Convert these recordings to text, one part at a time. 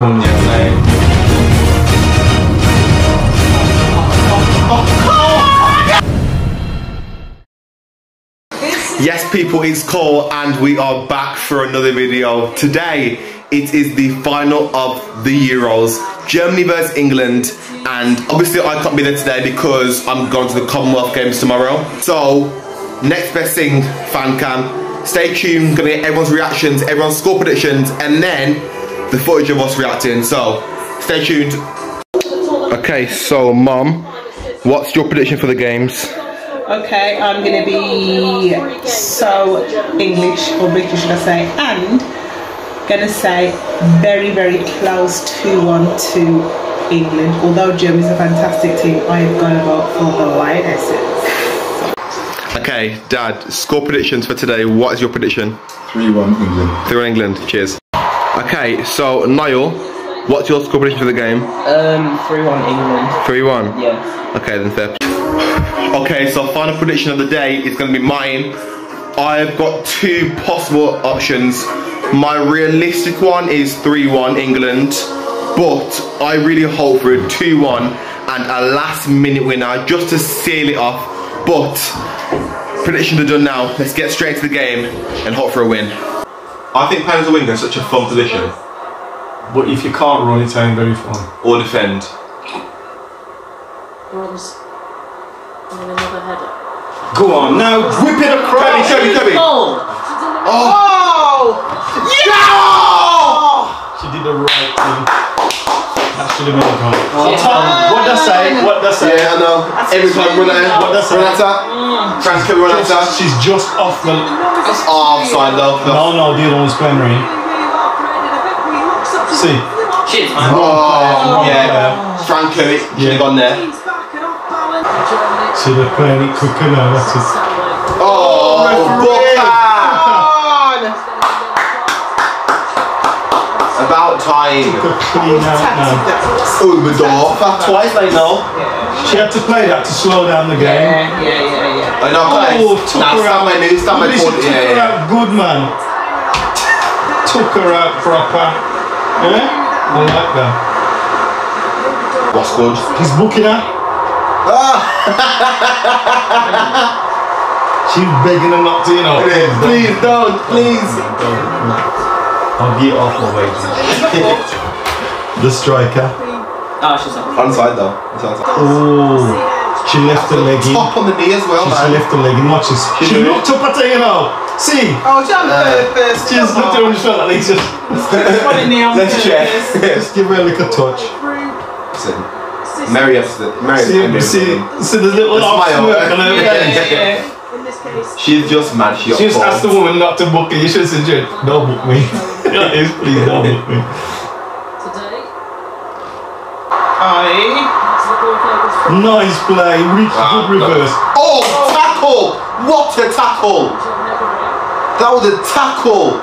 Yes people, it's Cole and we are back for another video. Today, it is the final of the Euros. Germany versus England and obviously I can't be there today because I'm going to the Commonwealth Games tomorrow. So, next best thing, fan cam. Stay tuned, gonna get everyone's reactions, everyone's score predictions and then the footage of us reacting. So, stay tuned. Okay, so mom, what's your prediction for the games? Okay, I'm gonna be so English or British, should I say, and gonna say very, very close 2 1 to England. Although Germany's a fantastic team, I am gonna vote for the Lionesses. Okay, Dad, score predictions for today. What is your prediction? 3-1 England. 3 1 England, cheers. Okay, so Niall, what's your score prediction for the game? Um, 3 1 England. 3 1? Yeah. Okay, then fair. Okay, so final prediction of the day is going to be mine. I've got two possible options. My realistic one is 3-1 England, but I really hope for a 2-1 and a last minute winner just to seal it off. But predictions are done now. Let's get straight to the game and hope for a win. I think playing as a winger is such a fun position. But if you can't run, it ain't very fun. Or defend. Rob's on another header. Go on, now whip it across. Kobe, Kobe, Kobe. Goal! Oh. Oh. She did the right thing. That should have been a goal. Tom, what does say? What does say? Yeah, I know. Every time run at What does say? Renata. France Kobe Renata. Just- She's just off the. Oh, offside though. No, no, the other one's Penry. See. Cheers, man. Oh, oh yeah. Yeah. Franco, it should Yeah. have gone there. See, they're playing it quicker now. That's it. Oh, Booker! About time. Got clean out now. Oh, Oberdorf. Twice I know. She had to play that to slow down the game. Yeah, yeah, yeah, yeah. I know, oh, guys. Oh, took Now her stand out. my news, stand my Listen, took Yeah, her yeah. out good, man. Took her out proper. Yeah? I like that. What's good? He's booking her. Ah. She's begging him not to, you know. Please don't, please. I'll get off my wages. the striker. Oh, she's on. Onside though. It's onside. Oh, she left the leg in. Top on the knee as well, She man. left the leg in. Watch this. She She do it. looked up at her, you know. See? Oh, jump uh, first. She just looked at her and she felt like just, Let's check. just give her a little touch. Listen, Mary has to. Mary See, has to see, see the little The smile. smirk on her face. In this case, She's just mad. She got She just asked the woman not to book it. You should have said, "Jen, don't book me. Please, please don't book me. today, Aye. that's the ball focus from Nice play. Re- Ah, good reverse. Oh, tackle! What a tackle! That was a tackle!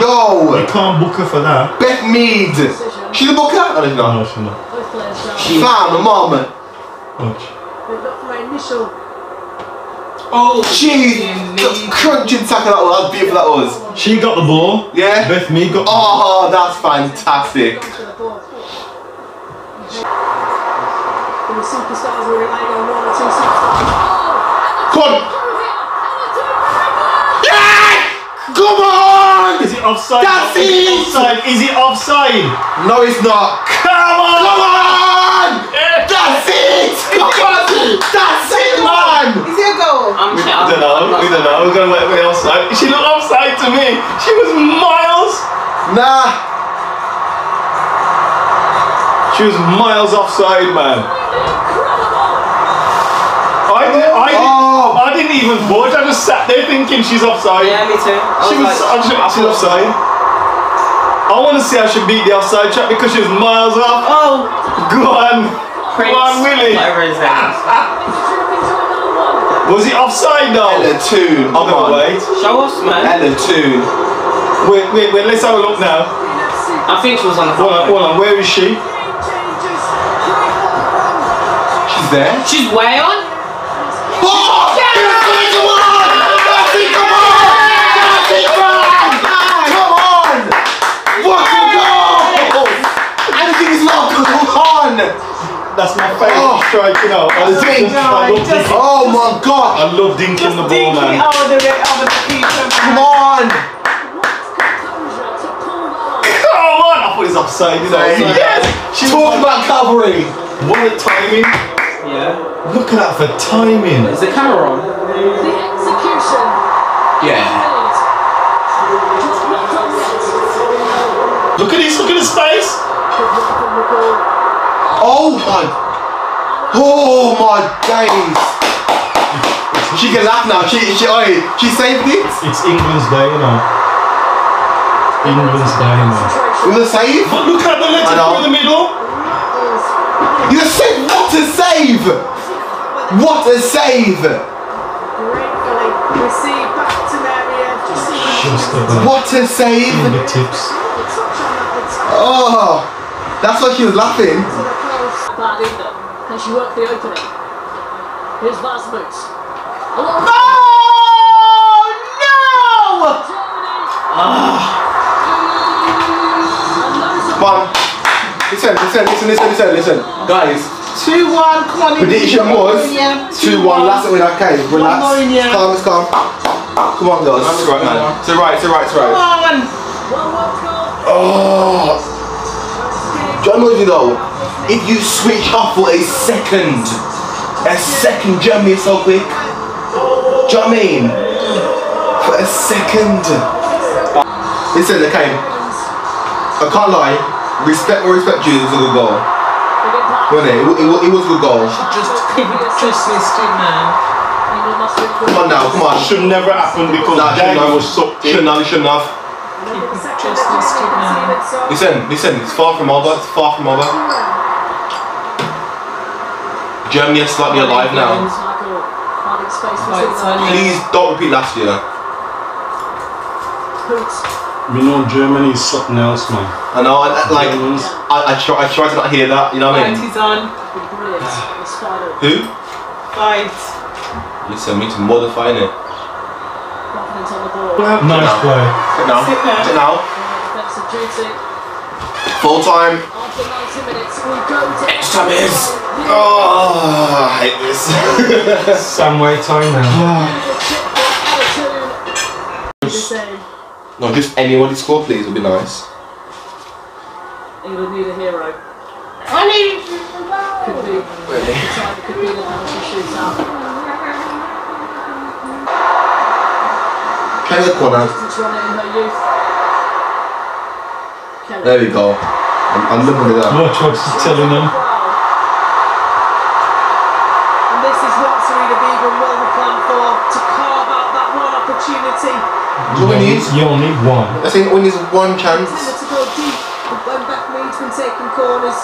Yo! You can't book her for that. Beth Mead! She's a booker? I don't No, know. she's not. both players down. Fam, mom! Watch. They've got for initial Oh, Jeez! Crunching tackle that was. How beautiful that was. She got the ball. Yeah? Beth Me got. Oh, that's fantastic. to the ball. And the superstars are on one or two superstars. Oh! Come on! Is it offside? That's Is it! Is it offside? No, it's not. Come on! Come on! That's it! Come on! That's it, man! is it a goal? I'm We don't know. We don't know. We're gonna wait let me offside. She looked offside to me. She was miles. Nah. She was miles offside, man. I, did, I, did, Oh. I didn't even budge. I just sat there thinking she's offside. Yeah, me too. I She was, I'm sure I she's thought- offside. I want to see how she beat the offside trap because she was miles off. Oh, Go on. Prince. Go on, Willie. Whatever his name is. Was he offside though? Ella Toone. Come No, on. wait. Show us, man. Ella Toone. Wait, wait, wait. Let's have a look now. I think she was on the Hold on, hold on. Where is she? She's there. She's way on. Oh! That's it, come on! That's it, come on! That's it, man! Come on! What a goal! that's my favourite Oh. strike, you know. I, The dink. I love Just- Oh my god! I love dinking Just the ball, dink man. over the, over the keeper. Come on! Composure to pull. Come on! I thought he was offside, you know. Say, like- yes. She was Talk like, about cavalry! what a timing. Yeah. Look at that for timing. Is the camera on? My. She can laugh now. She she oi, she saved it. It's England's day, you know. England's day, man. Concentration. With a save. But look at the I letter in the middle. You saved what a save! What a save! Gratefully received back to Maria. Just about. What a save! Fingertips. the touch on that. It's Oh, that's why she was laughing. to the close. Bad either. She work the opening? Here's Vaz Boots. Oh no! Germany. And those Come on. Listen, listen, listen, listen, listen, listen. Guys, Two one. Come on. prediction was 2 1. Last week, okay, relax. more in, yeah. Calm, it's calm. Come on, girls. It's right, man. It's right, it's right, it's Come right. on. One world goal. Oh, John knows you though. If you switch off for a second, a second, Germany is so quick. Do you know what I mean? For a second. Listen, okay. I can't lie. Respect or respect you, it was a good goal. Wasn't it? It, wa- it, it was a good goal. Just just missed it, man. England must win Come on now, come on. Should never happen because Nah, Dang was sucked in. Shouldn't have, shouldn't have. Just missed it, man. Listen, listen, it's far from over. It's far from over. Germany is slightly alive now. Finding space Right, between son, them. Please don't repeat last year. Boots. We know Germany is something else, man. I know, I, I- like, Germans. I, I, try, I try to not hear that, you know what I Fight mean? is on. Been brilliant. This. Who? Fight. Listen, we need to modify it. The ball. Nice play. Sit now. Sit now. Defensive duty. Full time. After 90 minutes, we go to Extra minutes. Oh, I hate this. Samway time now. The same. no, just anyone to score, please, would be nice. England need a hero. I need. Could be. Really? Could be the penalty shootout. Play the corner. She's run it in her youth. Kelly. There we go. I'm, I'm looking at that. Watch what she's telling them. And this is what Serena Beaver and Wilma planned for to carve out that one opportunity. Do we need? You only need one. I think we need one chance. Taylor to go deep when Beth Mead's been taking corners.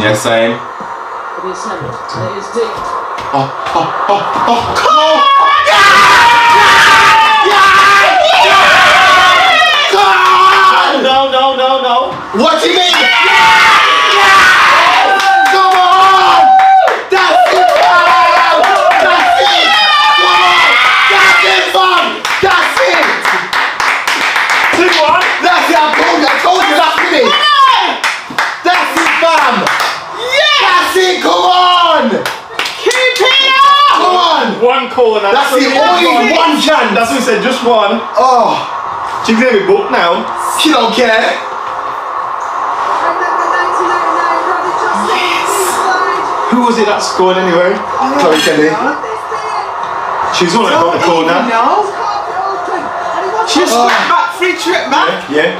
Yeah, same. It is Hemp. It is deep. Oh, oh, oh, oh, come on! No, no, no, no. What do you mean? Come on! That's it, fam! That's it! Come on! That's it, fam! That's it! Two one. That's it, I told you, I told you last minute! That's it, fam! Yeah! That's it, come on! Keep it up! Come on! One corner. That's what it, we only want. one chance! That's what we said, just one. Oh, She's gonna be booked now. she don't care. Was it that scored anyway? Chloe Kelly. She's the one that got the corner. No. Just Oh. straight back, free trip back. Yeah.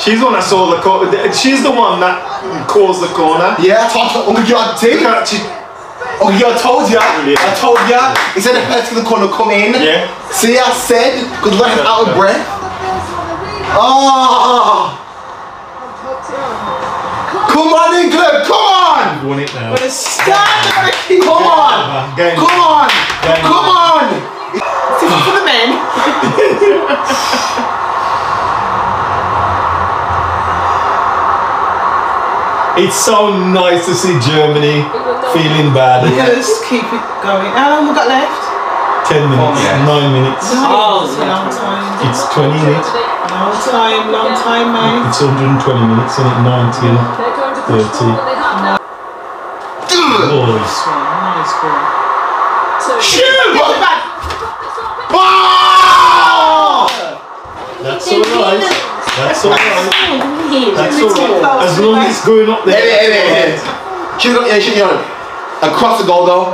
She's the one that saw the corner. She's the one that caused the corner. Yeah, I told oh, you, Uncle John T. She, Oh, yeah, I told ya. Yeah. I told ya. He said the first to the corner come in. Yeah. See, I said, good luck, out of breath. Oh, oh. Come on, England, come on, won it now. But it's stand for the keeper. come on, Game. come on, Game. come on. This is for the men. It's so nice to see Germany feeling bad. Just keep it going. How long we got left? Ten minutes, Yeah. nine minutes. Oh, it's a long time. It's 20 minutes. Long time, long time, mate. It's 120 minutes and it 90 and They're going to push 30. forward. They have now. boys. Nice ball. Shoot! Back. Oh! That's alright. That's alright. That's alright. As long as it's going up there. Hey, hey, hey, hey. She's got, yeah, she's on. Across the goal though.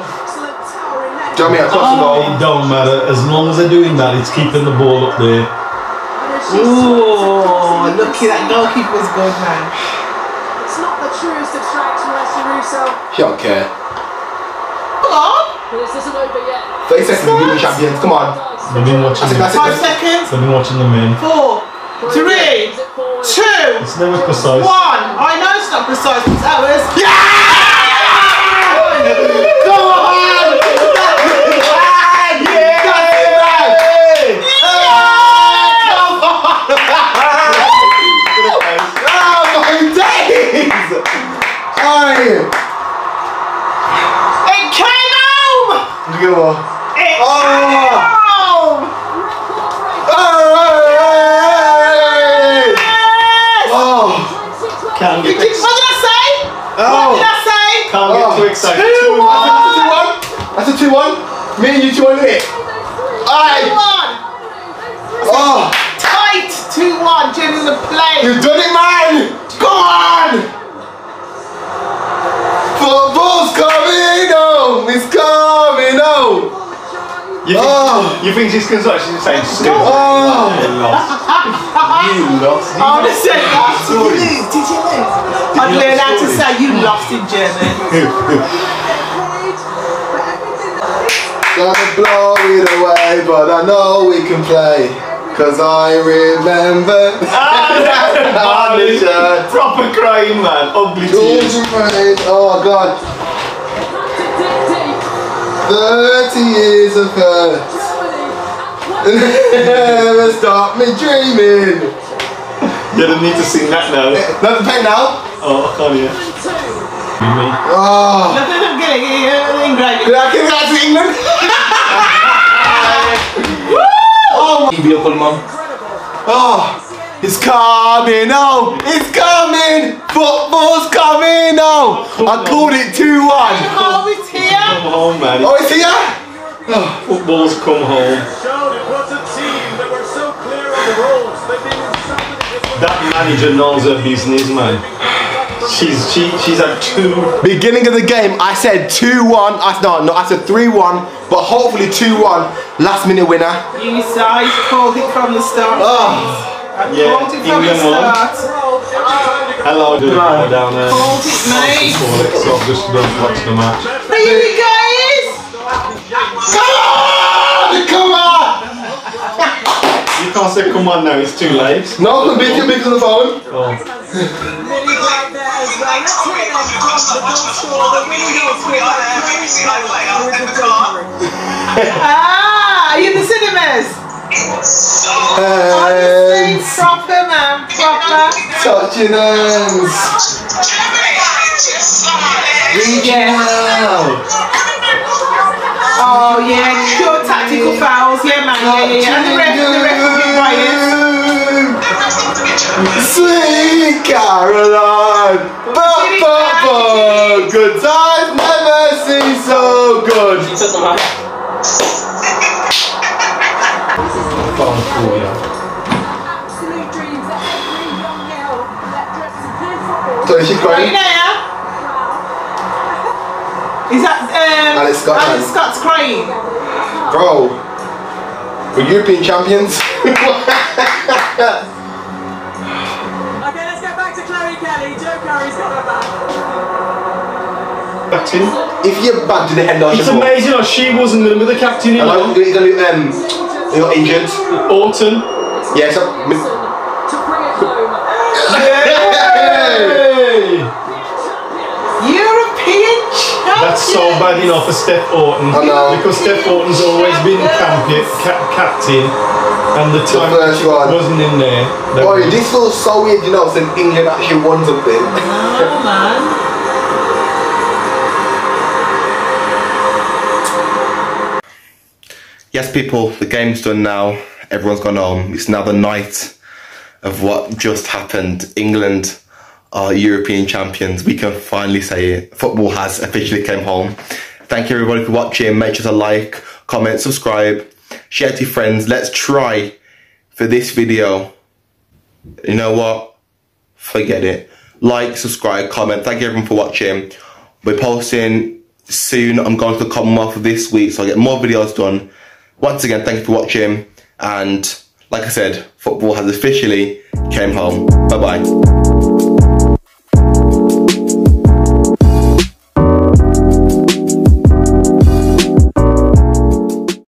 Do what mean? Across the goal. It don't matter. As long as they're doing that, it's keeping the ball up there. Ooh, look at that goalkeeper's good, man. It's not the truest of from Alessia Russo. She don't care. Hold on. But this isn't over yet. 30 seconds to be champions. Come on. They've been watching. That's it, that's Five seconds. they've been watching the men. Four, three, two, It's never precise. one. I know it's not precise, but it's ours. Come on! Aye! It came home. Come on. It Oh. came home. Oh, Aye! Yes. Oh! Can't get, you- What did I say? What Oh! did I say? can't get Oh. too excited. Two Two one. one. That's a two one. Me and you two one it. Aye! One. Oh! Tight. Two one. Jim's in the play. You've done it, man! Go on! Football's coming home! It's coming home! You think, Oh. you think she's concerned? She's saying ah. still. Oh! You lost. You lost. I would have said that. Did you lose? Did you lose? I'd learn how to say you lost in German. Gonna blow it away, but I know we can play. Cause I remember. Ah, Proper crying man. Ugly tears. George Oh god. 30 years of hurt. Never stop me dreaming. You don't need to sing that now. Not the pen now. Oh, I can't hear. Me. Oh. Look at him getting it in Granny. Did I give that to England? Oh my. Oh. It's coming home! It's coming! Football's coming home! I called it 2 1. Oh, it's here. Come home, man. Oh, it's here? Oh. Football's come home. Showed it was a team that were so clear on the rules. They didn't something that That manager knows her business, man. She's she she's had two. Beginning of the game, I said 2 1. I, no, no, I said 3 1, but hopefully 2 1. Last minute winner. You saw, he's called it from the start. Oh. I Yeah, called it from the England won. start. Hello, do go down there. Called it, mate. So I've just don't watch the match. Here you guys. Come on! Come on! You can't say come on now. It's too late. No, the big, big on the phone. Oh. Ah, are you in the cinemas? And Proper, man. Proper. touching hands. Reaching out. Oh, yeah. Pure tactical fouls. Yeah, man. Yeah, yeah, yeah. And the ref, the ref Good times never seem so good. He took them out. Phone call, yeah. So is she Right crying? now. Is that um, Alex Scott, Alex man. Scott's crying? Bro. We're European champions. Okay, let's get back to Chloe Kelly. Joe Curry's got her back. Captain. if you're bad to the head, don't It's you? amazing how she wasn't going to be the captain. You And know. I'm you're gonna be, um, you got injured. Houghton. Yeah, so, To bring it home. Hey! European champion. That's so bad, you know, for Steph Houghton. I know. Because Steph Houghton's always been campi- ca- captain, and the time first she one. wasn't in there. Boy, this feels so weird, you know, since England actually won something. Oh, man. Yes, people, the game's done now. Everyone's gone home. It's now the night of what just happened. England are European champions. We can finally say it. Football has officially came home. Thank you everybody for watching. Make sure to like, comment, subscribe, share to your friends. Let's try for this video. You know what? Forget it. Like, subscribe, comment. Thank you everyone for watching. We're posting soon. I'm going to the Commonwealth this week, so I get more videos done. Once again, thank you for watching. And like I said, football has officially came home. Bye bye.